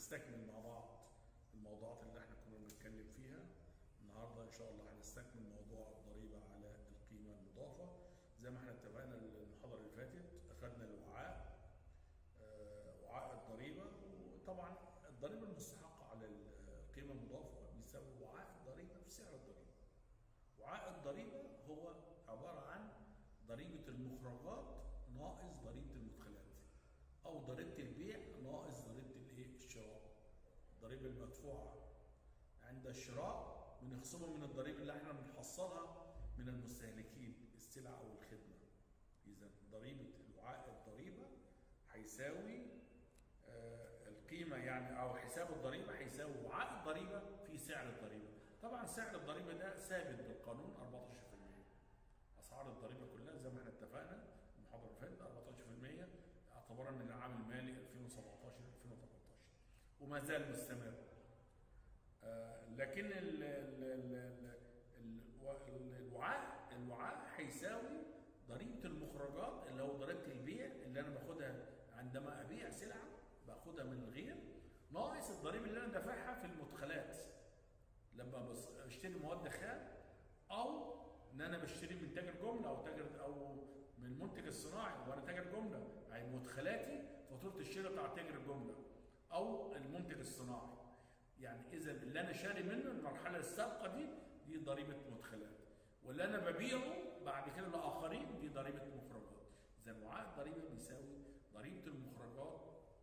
هنستكمل مع بعض الموضوعات اللي إحنا كنا بنتكلم فيها. النهارده إن شاء الله هنستكمل موضوع الضريبه على القيمة المضافة. زي ما إحنا اتفقنا المحاضرة اللي فاتت أخذنا الوعاء آه، وعاء الضريبة. وطبعا الضريبة المستحقة على القيمة المضافة بيساوي وعاء الضريبة في سعر الضريبة. وعاء الضريبة هو عبارة عن ضريبة المخرجات ناقص ضريبة المدخلات أو ضريبة البيع ناقص ضريبه الايه الشراء. المدفوعه عند الشراء بنخصمها من الضريبة اللي إحنا بنحصلها من المستهلكين السلع أو الخدمة. إذا ضريبة الوعاء الضريبة هيساوي آه، القيمة يعني أو حساب الضريبة هيساوي وعاء الضريبة في سعر الضريبة. طبعا سعر الضريبة ده ثابت بالقانون 14%. أسعار الضريبة كلها زي ما إحنا اتفقنا المحاضرة اللي فاتت 14% اعتبارا من العام المالي 2017 2018 وما زال مستمر. لكن ال ال ال ال ال الوعاء الوعاء هيساوي ضريبة المخرجات اللي هو ضريبة البيع اللي أنا باخدها عندما أبيع سلعة باخدها من الغير. ناقص الضريبة اللي أنا دافعها في المدخلات. لما بشتري مواد خام أو إن أنا بشتري من تاجر جملة أو تاجر أو من المنتج الصناعي وأنا تاجر جملة يعني مدخلاتي فاتورة الشراء بتاع تاجر الجمله أو المنتج الصناعي. يعني إذا اللي أنا شاري منه المرحلة السابقة دي دي ضريبة مدخلات. واللي أنا ببيعه بعد كده لآخرين دي ضريبة مخرجات. إذا وعاء الضريبه بيساوي ضريبة المخرجات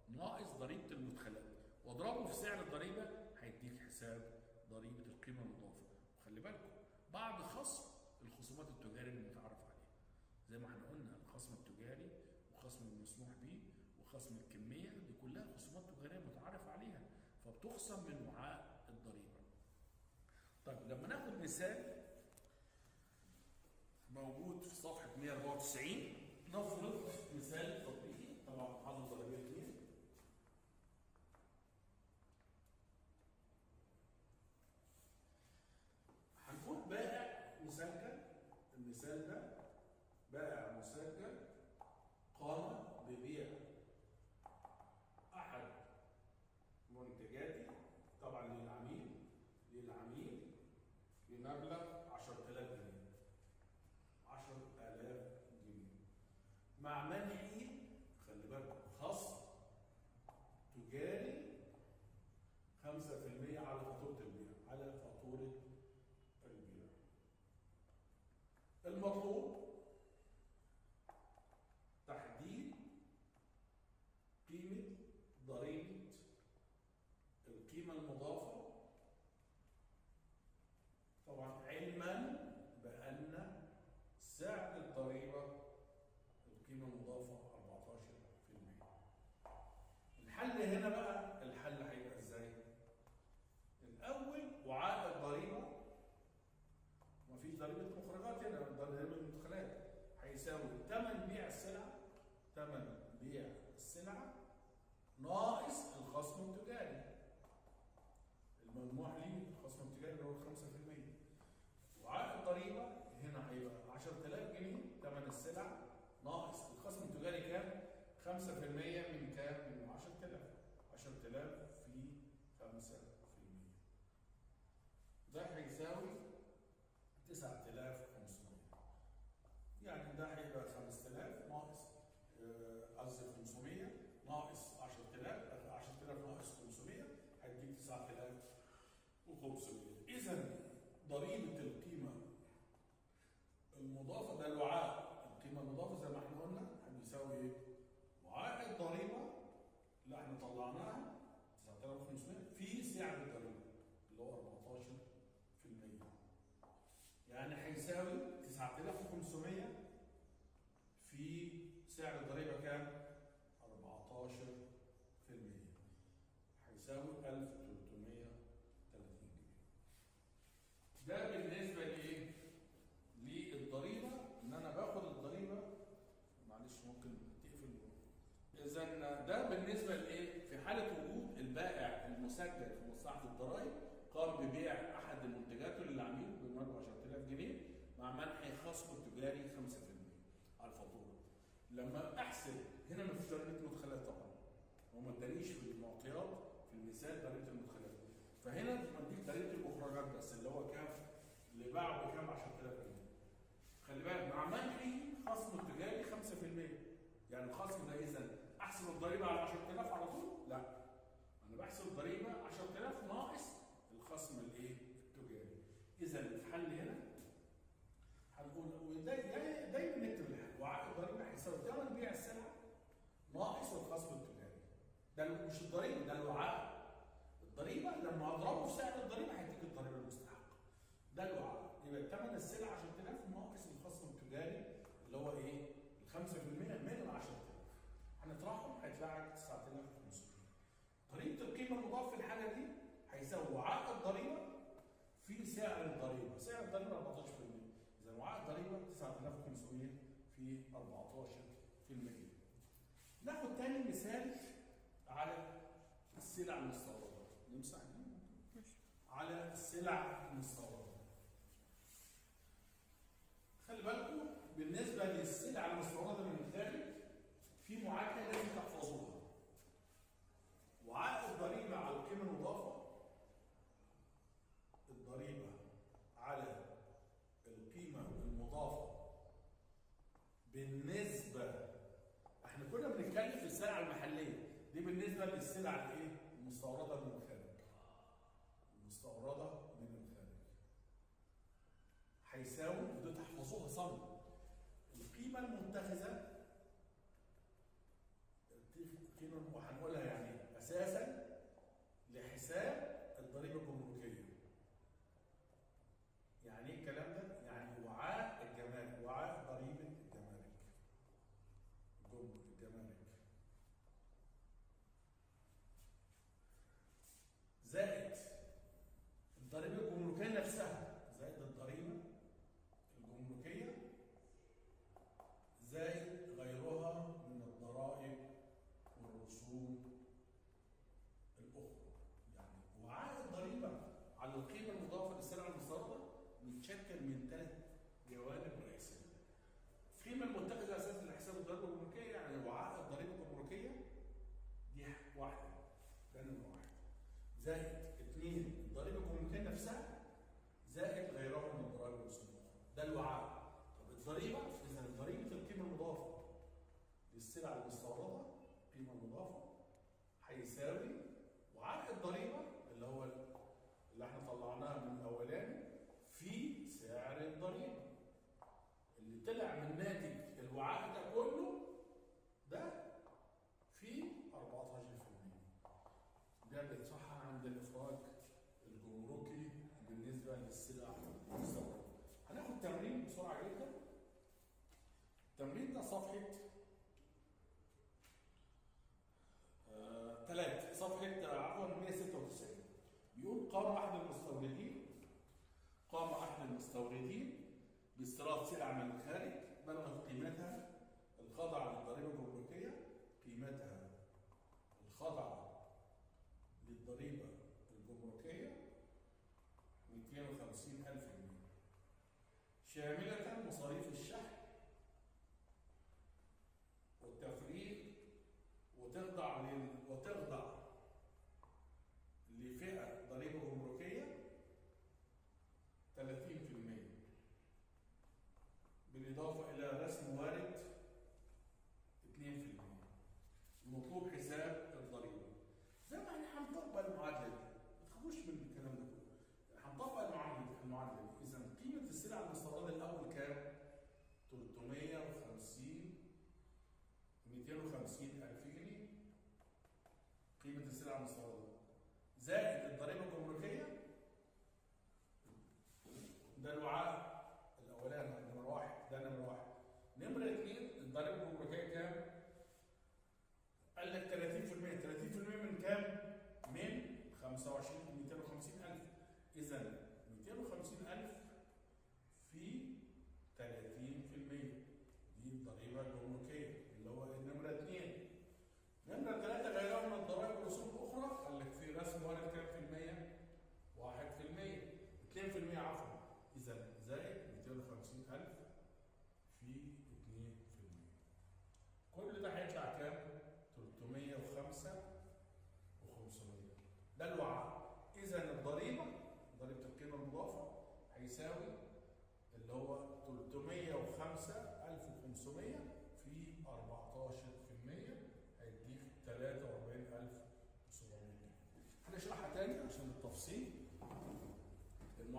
ناقص ضريبة المدخلات. واضربه في سعر الضريبة هيديك حساب ضريبة القيمة المضافة. وخلي بالكم بعد خصم الخصومات التجاريه اللي متعرف عليها. زي ما إحنا قلنا الخصم التجاري وخصم المسموح به وخصم الكمية دي كلها خصومات تجارية متعارف عليها. فبتخصم من وعاء الضريبه. طيب لما ناخد مثال موجود في صفحة 194 نفرض مثال تطبيقي طبعا محاضره ضريبيه اثنين هنقول بائع مسجل المثال ده بائع مسجل قام ببيع احد منتجاتي طبعا للعميل للعميل بمبلغ 10000 جنيه 10000 جنيه مع منحه خلي بالك خصم تجاري 5% على فاتورة البيع على فاتورة البيع المطلوب تحديد قيمة ضريبة القيمة المضافة طبعا علما بأن سعر الضريبة القيمة المضافة 14% الحل هنا بقى الحل هيبقى إزاي؟ الأول وعاء الضريبة مفيش ضريبة مخرجات هنا ضريبة المدخلات هيساوي ثمن بيع السلعة ثمن بيع السلعة ناقص الخصم التجاري الممنوح ليه الخصم التجاري اللي هو 5% وعاء الضريبة هنا هيبقى 10000 جنيه ثمن السلع ناقص الخصم التجاري كام؟ 5% من كام؟ من 10000 10000 في 5% ده هيساوي 9500 يعني ده هيبقى 5000 ناقص آه، قصدي 500 ناقص 10000 10000 ناقص 500 هتجيب 9500 اذا ضريبه القيمه المضافه ده الوعاء القيمه المضافه زي ما إحنا قلنا بيساوي إيه؟ وعاء الضريبه اللي إحنا طلعناها 9500 في سعر الضريبه اللي هو 14% يعني هيساوي 9500 في سعر الضريبه كام؟ 14% هيساوي 1330 جنيه. ده بالنسبة لايه؟ للضريبه ان أنا باخد الضريبه معلش ممكن تقفل اذا ده بالنسبة لايه؟ في حاله وجود البائع المسجل في مصلحه الضرائب قام ببيع احد منتجاته للعميل بمبلغ 10000 جنيه مع منح خصم تجاري 5% على الفاتوره. لما احسب هنا ما فيش ضريبه مدخلات طبعا هو ما ادانيش في المعطيات في مثال ضريبه المدخلات فهنا ضريبه المخرجات بس اللي هو كام؟ اللي باعه بكام؟ 10000 جنيه. خلي بالك مع منحي خصم التجاري 5% يعني الخصم ده اذا احسب الضريبة على 10000 على طول؟ لا. أنا بحسب الضريبة 10000 ناقص الخصم الإيه؟ التجاري. اذا الحل هنا هنقول دايما نكتب وعائد الضريبة هيساوي ثمن بيع السلعة ناقص الخصم التجاري. ده مش الضريبة ده الوعاء الضريبة لما أضربه في سعر الضريبة هيديك الضريبة المستحقة. ده الوعاء يبقى ثمن السلعه 10000 ناقص الخصم التجاري اللي هو إيه؟ ال 5% من ال 10000 هنطرحهم هيطلع لك 9500 ضريبه القيمة المضافه في الحالة دي هيساوي وعاء الضريبة في سعر الضريبة، سعر الضريبة 14% إذا وعاء الضريبة 9500 في 14% ناخد تاني مثال على السلع المستوردة. دي على السلع المستورده خلي بالكم بالنسبة للسلع المستورده من الخارج في معادلة لازم تحفظوها. وعاء الضريبة على القيمة المضافة الضريبة على القيمة المضافة بالنسبة إحنا كنا بنتكلم في السلع المحلية. دي بالنسبة للسلع الايه؟ المستوردة من المستورده من الخارج هيساوي ودي تحفظوها صم القيمه المتخذه القيمه وهنقولها يعني أساسا لحساب الضريبه الجمركيه يعني إيه الكلام ده؟ يعني وعاء الجمارك وعاء ضريبه الجمارك جمرك الجمارك زائد الضريبه الجمركيه نفسها زائد الضريبه الجمركيه زائد غيرها من الضرائب والرسوم الاخرى يعني وعاء الضريبه على القيمه المضافه للسلع المستورده متشكل من ثلاث جوانب رئيسيه القيمه المتخذه أساسا لحساب الضريبه الجمركيه يعني وعاء الضريبه الجمركيه دي واحدة ده نمره واحد زائد اثنين الضريبه الجمركيه نفسها زائد غيرها من الضرائب والرسوم الاخرى ده الوعاء طب الضريبه اذا ضريبه القيمه المضافه للسلع المستورده القيمه المضافه هيساوي وعاء الضريبه اللي هو اللي إحنا طلعناها من الاولاني في سعر الضريبه اللي طلع من ناتج الوعاء ده كله ده في 14% ده اللي صح عند الافراج الجمركي بالنسبة للسلع المستورده هناخد تمرين بسرعة جدا التمرين ده صفحه ثلاثة صفحة عفوا 196 بيقول قام أحد المستوردين قام أحد المستوردين باستيراد سلع من الخارج بلغت قيمتها الخاضعة للضريبة الجمركية قيمتها الخاضعة للضريبة الجمركية 250 ألف جنيه. شاملة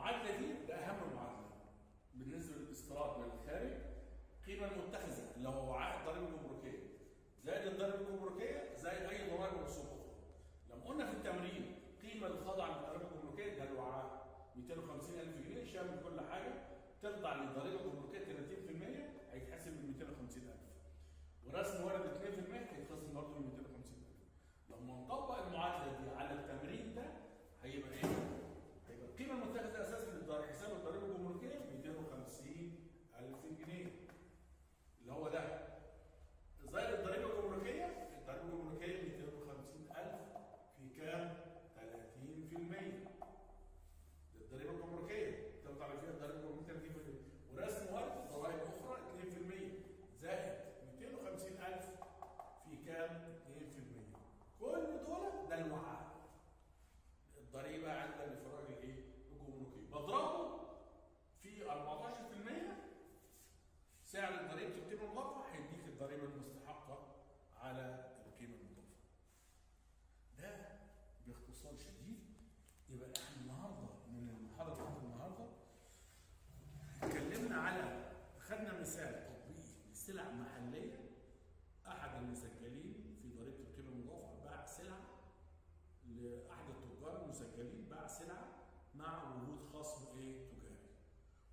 المعادلة دي ده أهم معادله بالنسبة للاستيراد من الخارج القيمه المتخذه اللي هو وعاء الضريبه الجمركيه زائد الضريبة الجمركية زائد أي ضرائب أخرى. لما قلنا في التمرين القيمه الخاضعه للضريبه الجمركية ده الوعاء 250000 جنيه شامل كل حاجة تخضع للضريبة الجمركيه 30% هيتحسب من 250000 ورسم ورد 2% هيتخصم برضه من 250000 لما نطبق المعادله دي على التمرين ده هيبقى إيه؟ هيبقى القيمه المتخذه أساسا لحساب الضريبه الجمركيه 250000 جنيه اللي هو ده زائد الضريبه الجمركيه الضريبه الجمركيه 250000 في كام؟ 30% الضريبه الجمركيه تقطع على فيها الضريبه الجمركيه 30% ورسم ورد ضرائب أخرى 2% زائد 250000 في كام؟ 2% كل دول ده الوعاء الضريبه عند الافراج الايه؟ الجمركي بضربه في 14% سعر ضريبه القيمه المضافه هيديك الضريبه المستحقه على القيمه المضافه. ده باختصار شديد يبقى إحنا النهارده من المحاضره بتاعت النهارده اتكلمنا على خدنا مثال تطبيقي لسلع محليه احد المسجلين في ضريبه القيمه المضافه باع سلعه لاحد التجار المسجلين باع سلعه مع وجود خصم إيه تجاري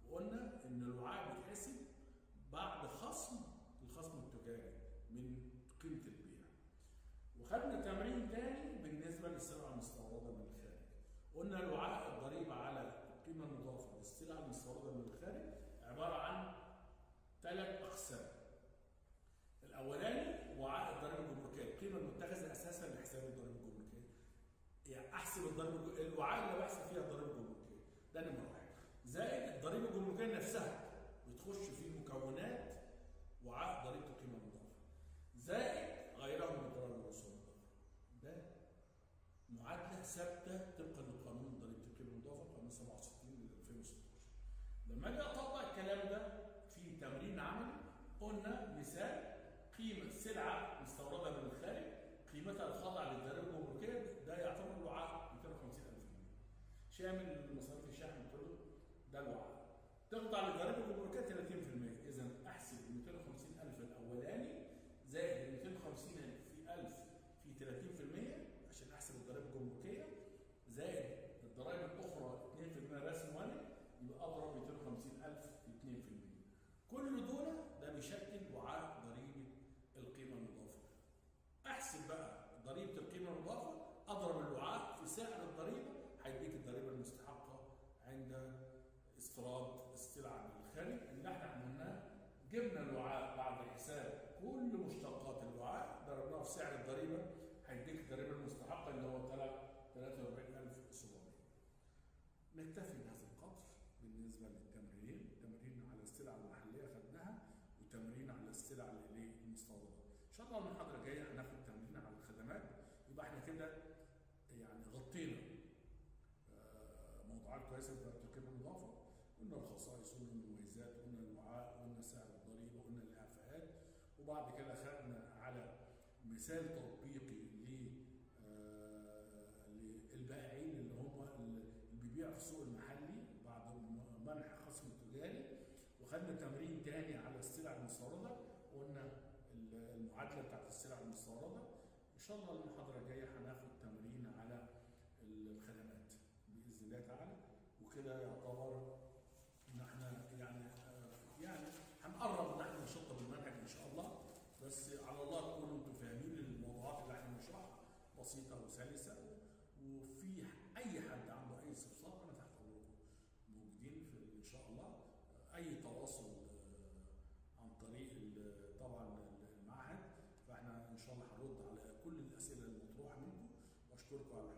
وقلنا ان الوعاء بيتحسب بعد خصم الخصم التجاري من قيمه البيع وخدنا تمرين تاني بالنسبة للسلع المستوردة من الخارج. قلنا الوعاء الضريبه على القيمة المضافة للسلع المستوردة من الخارج عبارة عن ثلاث أقسام. الأولاني وعاء الضريبه الجمركية القيمة المتخذة أساسا لحساب الضريبه الجمركية. يعني أحسب الضريبه الوعاء اللي بحسب فيها الضريبه الجمركية. ده نمرة واحد. زائد الضريبه الجمركية نفسها بتخش في ثابته طبقا للقانون ضريبه القيمه المضافه قانون 67 ل 2016 لما أجي اطبق الكلام ده في تمرين عملي قلنا مثال قيمة سلعة مستوردة من الخارج قيمتها الخاضعة للضريبه الجمركية ده يعتبر له عائد 250000 جنيه. شامل مصاريف الشحن كله ده له عائد تخضع للضريبه الجمركية 30% اذا أحسب ال 250000 الأولاني زائد ال 250 في سعر الضريبة هيديك الضريبة المستحقة اللي هو 43700 نكتفي بهذا القدر بالنسبة للتمرين. تمرين على السلع المحلية خدناها وتمرين على السلع اللي المستورده إن شاء الله المحاضرة الجاية هناخد تمرين على الخدمات. يبقى إحنا كده يعني غطينا موضوعات كويسة بتاعت القيمه المضافة. قلنا الخصائص قلنا المميزات قلنا الوعاء قلنا سعر الضريبة قلنا الإعفاءات. وبعد كده مثال تطبيقي ل للبائعين اللي هم اللي بيبيعوا في السوق المحلي بعد منح خصم تجاري. وخدنا تمرين تاني على السلع المستوردة قلنا المعادلة بتاعت السلع المستوردة. إن شاء الله المحاضرة الجاية هناخد تمرين على الخدمات باذن الله تعالى وكده يعتبر ان إحنا يعني يعني هنقرب ان إحنا نشط بالمنهج ان شاء الله بس على الله تكونوا أنتم فاهمين الموضوعات اللي إحنا بنشرحها بسيطه وسلسه وفي أي حد عنده أي استفسار أنا تحت امركم موجودين في إن شاء الله. أي تواصل عن طريق طبعا المعهد فإحنا إن شاء الله هنرد على كل الأسئلة المطروحة منكم. وأشكركم على